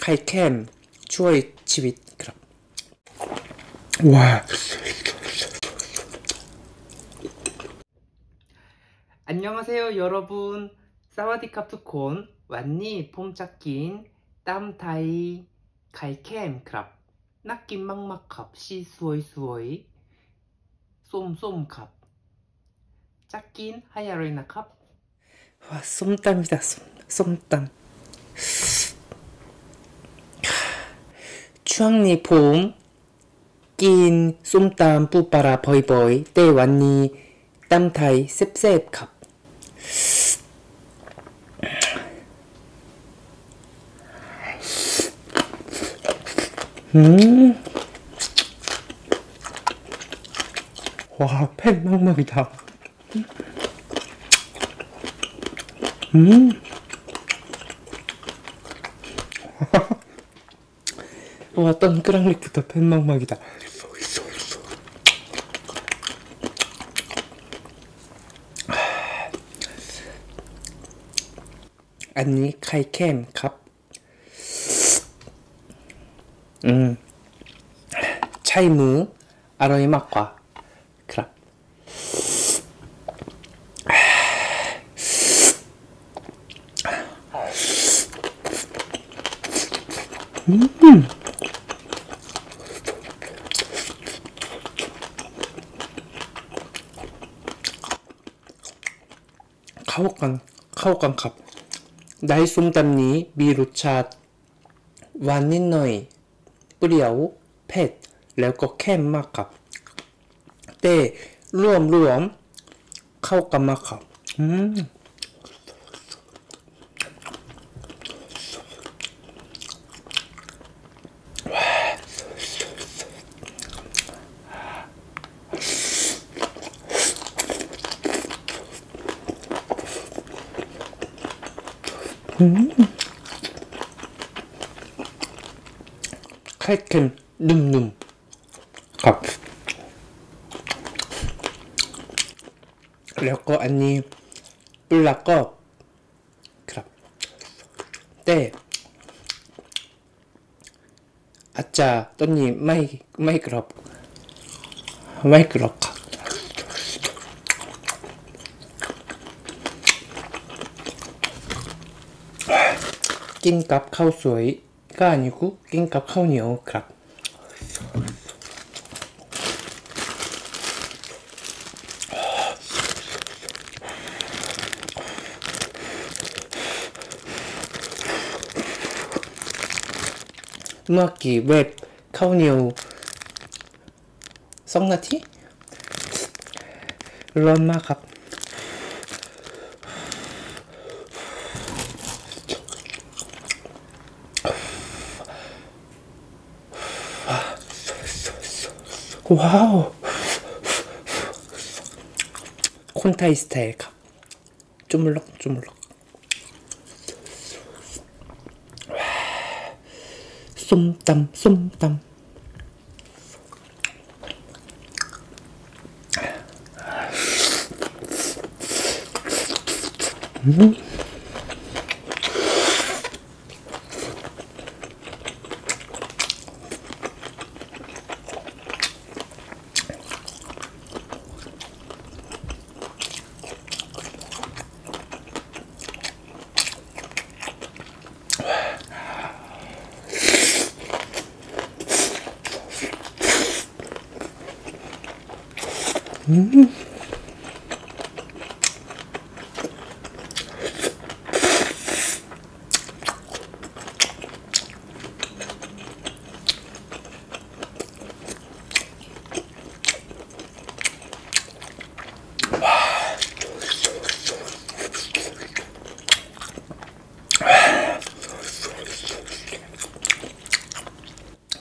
칼캠 주어이 집이 그럼. 와. 안녕하세요 여러분. 사와디카프콘 완니 봄짝긴 땀타이 칼캠 크랍. 낙긴 막막합 시수어이 수 월이 쏨쏨갑 짝긴 하야로이나캅 와 쏨땀이다 쏨, 쏨땀 추앙니 폼낀 쏨땀 뿌빠라 버이버이 때 왔니 땀타이 셉셉 갑 음. 와, 팬 막막이다. 음. 와, 덩그랑 리키터 팬망막이다. 아니, 카이캠, 갑. 음. 차이무, 아로이 막과. เข้ากัน เข้ากันครับ ได้ส้มตำนี้มีรสชาติหวานนิดหน่อย เปรี้ยว เผ็ด แล้วก็เข้มมากครับ แต่รวมรวมๆเข้ากันมากครับ อืม 음. 칼캠 늠눔 갑. 려꺼 아니 뿔라꺼 그럼 때. 아짜 또니 마이 마이크럽. 마이크럽. กินกับข้าวสวยก็อานิคุกินกับข้าวเหนียวครับ เมื่อกี้เวฟข้าวเหนียวสองนาทีร้อนมากครับ 와우. 콘타이 스타일 가 쪼물럭 쪼물럭. 쏨땀 쏨땀. 음. 음.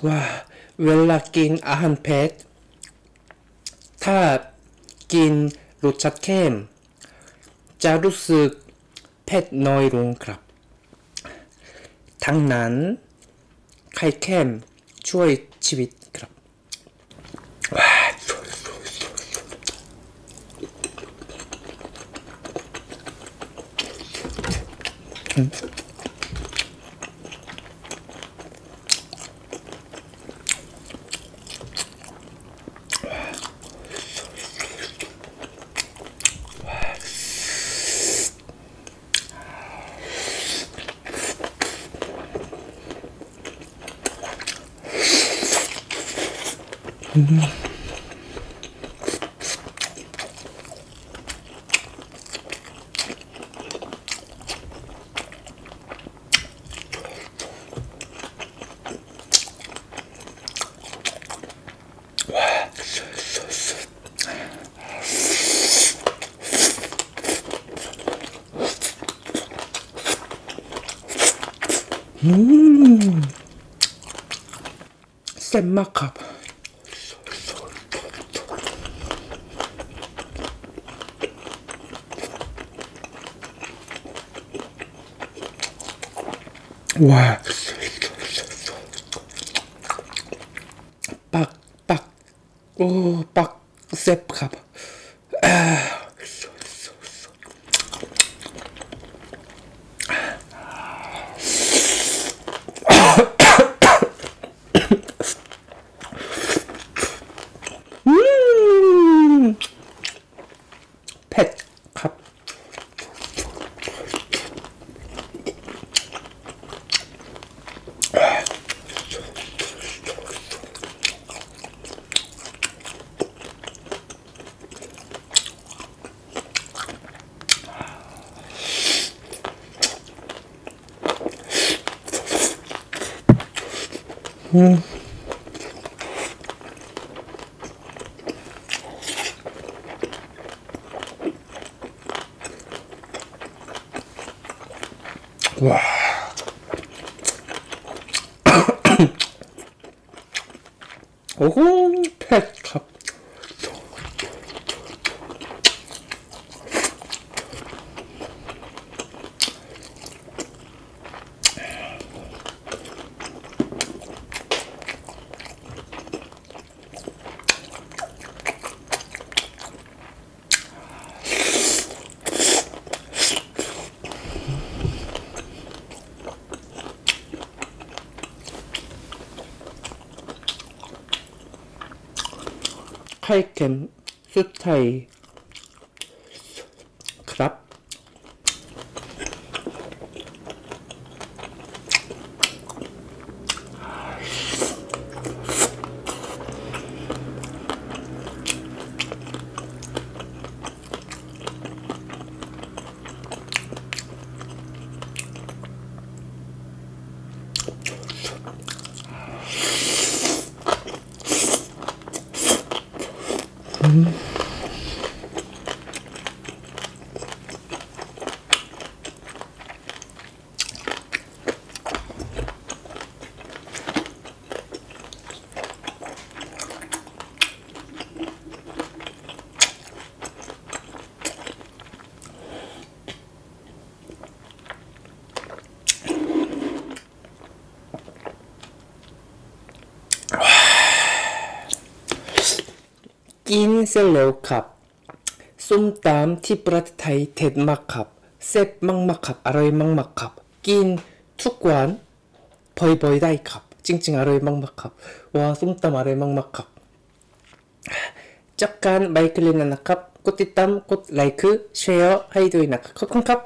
와, 웰라킹 아한팩 탑 긴 로차캠 짜루스 펫 너이롱 크랍 당난 칼캠 추어이 치윗 크랍 음. 음. 음. 쌤마캅. 와. 빡, 빡, 오, 빡, 셉, 갑. 아. 와. 오호, 펫 컵. 칼캠 수타이 크랍 กินเสร็จแล้วครับส้มตำที่ประเทศไทยเด็ดมากครับแซ่บมากครับอร่อยมากครับ กินทุกวันบ่อยๆได้ครับ จริงๆอร่อยมากครับว้าส้มตำอร่อยมากครับจากการใบกลินนะครับกดติดตามกดไลค์แชร์ให้ด้วยนะครับขอบคุณครับ